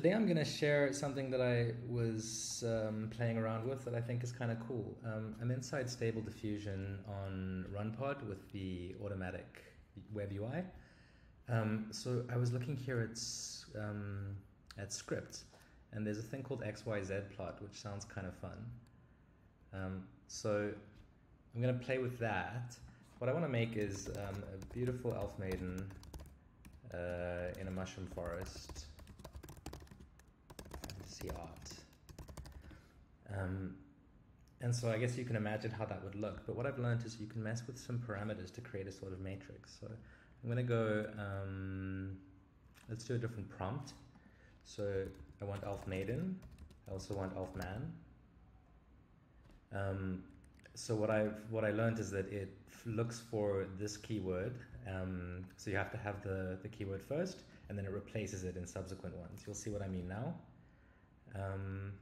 Today I'm going to share something that I was um, playing around with that I think is kind of cool. Um, I'm inside Stable Diffusion on RunPod with the automatic web UI. Um, so I was looking here at, um, at scripts, and there's a thing called XYZ plot, which sounds kind of fun. Um, so I'm going to play with that. What I want to make is um, a beautiful elf maiden uh, in a mushroom forest fantasy art. Um, and so I guess you can imagine how that would look. But what I've learned is you can mess with some parameters to create a sort of matrix. So I'm going to go, um, let's do a different prompt. So I want elf maiden. I also want elf man. Um, so what I've what I learned is that it looks for this keyword. Um, so you have to have the, the keyword first, and then it replaces it in subsequent ones. You'll see what I mean now. Um,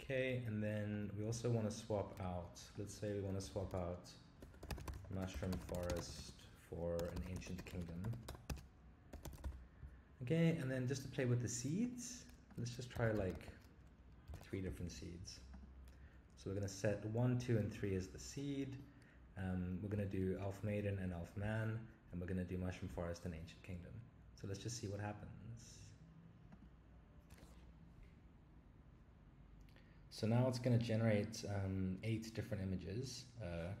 okay, and then we also want to swap out, let's say we want to swap out mushroom forest for an ancient kingdom. Okay, and then just to play with the seeds, let's just try like three different seeds. So we're going to set 1, 2, and 3 as the seed. Um, we're going to do Elf Maiden and Elf Man, and we're going to do Mushroom Forest and Ancient Kingdom. So let's just see what happens. So now it's going to generate um, eight different images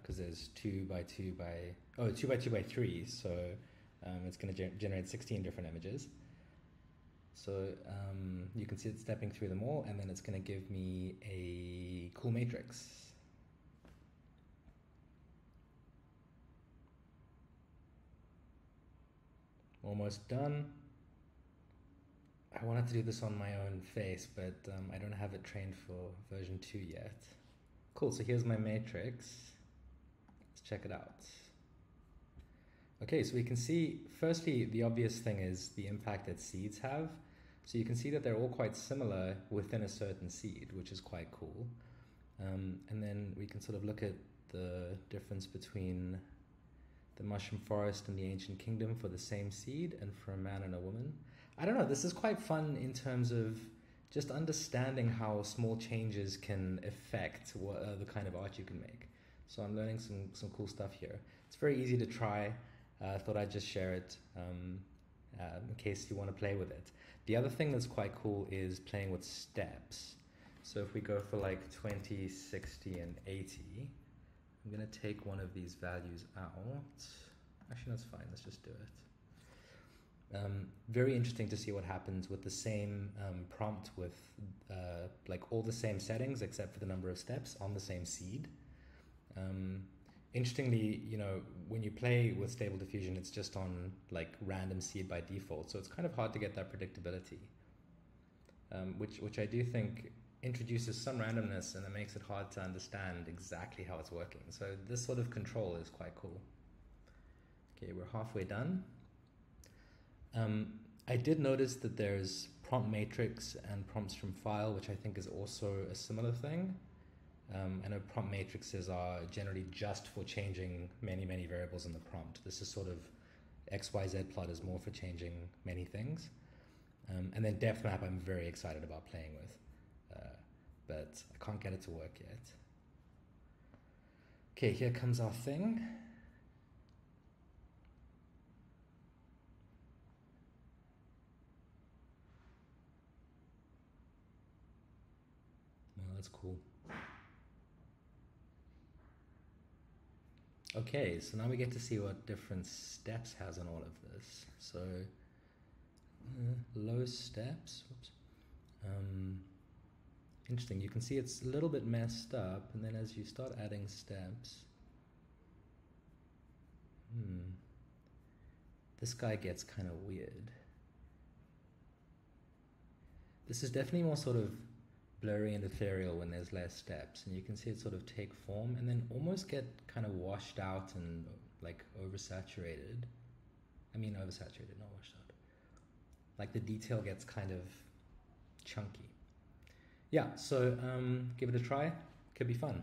because uh, there's two by two by oh two by two by three. So um, it's going to ge generate 16 different images. So um, you can see it stepping through them all, and then it's going to give me a cool matrix. Almost done. I wanted to do this on my own face, but um, I don't have it trained for version 2 yet. Cool, so here's my matrix. Let's check it out. Okay, so we can see, firstly, the obvious thing is the impact that seeds have. So you can see that they're all quite similar within a certain seed, which is quite cool. Um, and then we can sort of look at the difference between the mushroom forest and the ancient kingdom for the same seed and for a man and a woman. I don't know, this is quite fun in terms of just understanding how small changes can affect what, uh, the kind of art you can make. So I'm learning some, some cool stuff here. It's very easy to try. I uh, thought I'd just share it um, uh, in case you want to play with it. The other thing that's quite cool is playing with steps. So if we go for like 20, 60, and 80, I'm going to take one of these values out. Actually, that's fine. Let's just do it. Um, very interesting to see what happens with the same um, prompt with uh, like all the same settings except for the number of steps on the same seed. Um, interestingly, you know, when you play with Stable Diffusion, it's just on like random seed by default, so it's kind of hard to get that predictability, um, which which I do think introduces some randomness and it makes it hard to understand exactly how it's working. So this sort of control is quite cool. Okay, we're halfway done. Um, I did notice that there's prompt matrix and prompts from file, which I think is also a similar thing. Um, and a prompt matrices are generally just for changing many, many variables in the prompt. This is sort of XYZ plot is more for changing many things. Um, and then depth map I'm very excited about playing with, uh, but I can't get it to work yet. Okay, here comes our thing. That's cool. Okay, so now we get to see what different steps has in all of this. So, uh, low steps, whoops. Um, interesting, you can see it's a little bit messed up, and then as you start adding steps, hmm, this guy gets kind of weird. This is definitely more sort of blurry and ethereal when there's less steps and you can see it sort of take form and then almost get kind of washed out and like oversaturated. I mean oversaturated not washed out. Like the detail gets kind of chunky. Yeah so um, give it a try. Could be fun